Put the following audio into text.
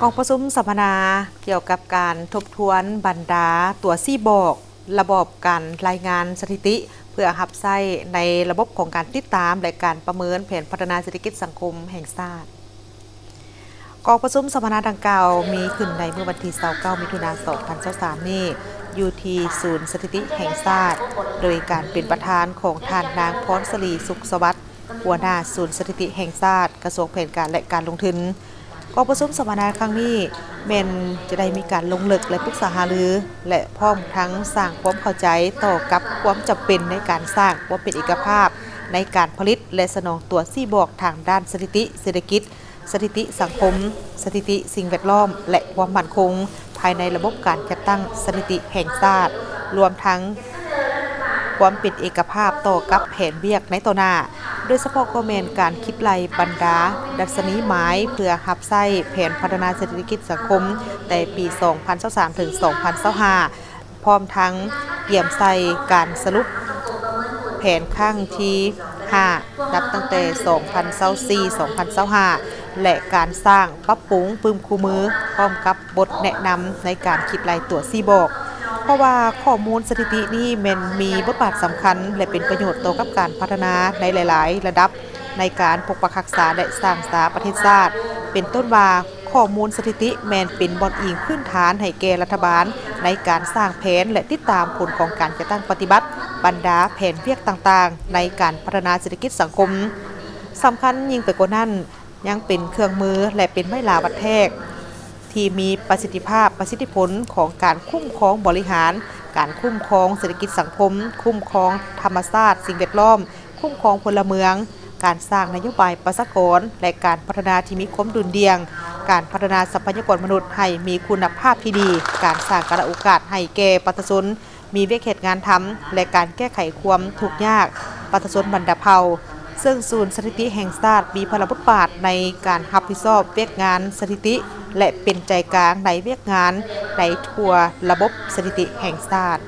กองประชุมสัมมนาเกี่ยวกับการทบทวนบรรดาตัวซี่บอก ระบบการรายงานสถิติ เพื่อหับไส้ในระบบของการติดตามและการประเมินแผนพัฒนาเศรษฐกิจสังคมแห่งชาติกองประชุมสัมมนาดังกล่าวมีขึ้นในเมื่อวันที่29มิถุนายน2023นี้อยู่ที่ศูนย์สถิติแห่งชาติโดยการเป็นประธานของท่านนางพรศรีสุขสวัสดิ์หัวหน้าศูนย์สถิติแห่งชาติกระทรวงแผนการและการลงทุน กองประชุมสัมมนาครั้งนี้เมนจะได้มีการลงลึกและปรึกษาหารือ และพร้อมทั้งสร้างความเข้าใจต่อกับความจำเป็นในการสร้างความเป็นเอกภาพ ในการผลิตและสนองตัวซี่บอกทางด้านสถิติเศรษฐกิจ สถิติสังคม สถิติสิ่งแวดล้อม และความมั่นคง ภายในระบบการจัดตั้งสถิติแห่งชาติรวมทั้งความเป็นเอกภาพต่อกับแผนเบียกในต่อหน้า โดยเฉพาะก็เมนการคิดไลบรรดา ดัชนีหมายเพื่อหับไส้แผนพัฒนาเศรษฐกิจสังคม แต่ปี 2023ถึง2025พร้อมทั้งเกี่ยมใส่การสรุปแผนข้างที่ 5 นับตั้งแต่ 2024-2025 และการสร้างปรับปรุงปึมคูมือพร้อมกับบทแนะนำในการคิดรายตัวซีบอก เพราะว่าข้อมูลสถิตินี้มันมีบทบาทสำคัญ และเป็นประโยชน์ต่อกับการพัฒนาในหลาย ๆ ระดับในการปกปักรักษาและสร้างสาประเทศชาติเป็นต้นว่าข้อมูลสถิติแมนเป็นบอนอิงพื้นฐานให้แก่รัฐบาล ในการสร้างแผนและติดตามผลของการจัดตั้งปฏิบัติ บรรดาแผนเวียกต่างๆ ในการพัฒนาเศรษฐกิจสังคมสำคัญยิ่งไปกว่านั้นยังเป็นเครื่องมือและเป็นไม้ลาวัดแทก ที่มีประสิทธิภาพประสิทธิผลของการคุ้มครองบริหาร การคุ้มครองเศรษฐกิจสังคม คุ้มครองธรรมชาติสิ่งแวดล้อม คุ้มครองพลเมือง การสร้างนโยบายประสกรและการพัฒนาที่มีคมดุลเดียง การพัฒนาทรัพยากรมนุษย์ให้มีคุณภาพที่ดี การสร้างการโอกาสให้แก่ประชาชนมีเวียกเหตุงานทำและการแก้ไขความทุกข์ยากประชาชนบรรดาเผ่า ซึ่งศูนย์สถิติแห่งชาติมีพลบทบาทในการรับผิดชอบเวียกงานสถิติ และเป็นใจกลางในเวียกงานในทั่วระบบสถิติแห่งชาติ